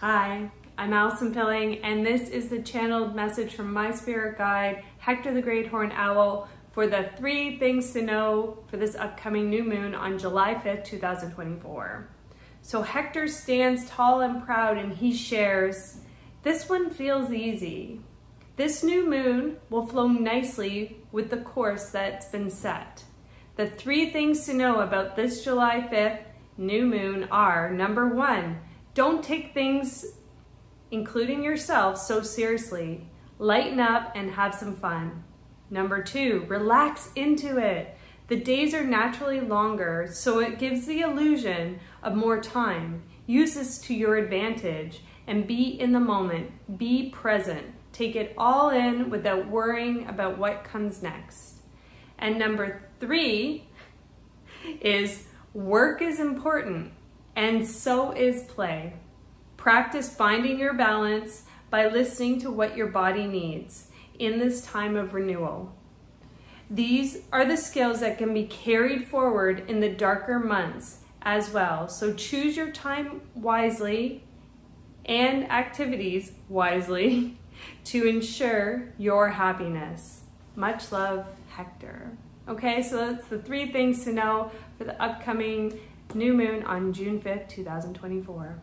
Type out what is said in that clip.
Hi, I'm Allison Pilling, and this is the channeled message from my spirit guide, Hector the Great Horned Owl, for the three things to know for this upcoming new moon on July 5th, 2024. So Hector stands tall and proud and he shares, This one feels easy. This new moon will flow nicely with the course that's been set. The three things to know about this July 5th new moon are number one, don't take things, including yourself, so seriously. Lighten up and have some fun. Number two, relax into it. The days are naturally longer, so it gives the illusion of more time. Use this to your advantage and be in the moment. Be present. Take it all in without worrying about what comes next. And number three is work is important and so is play. Practice finding your balance by listening to what your body needs in this time of renewal. These are the skills that can be carried forward in the darker months as well. So choose your time wisely and activities wisely to ensure your happiness. Much love, Hector. Okay, so that's the three things to know for the upcoming new moon on June 5th, 2024.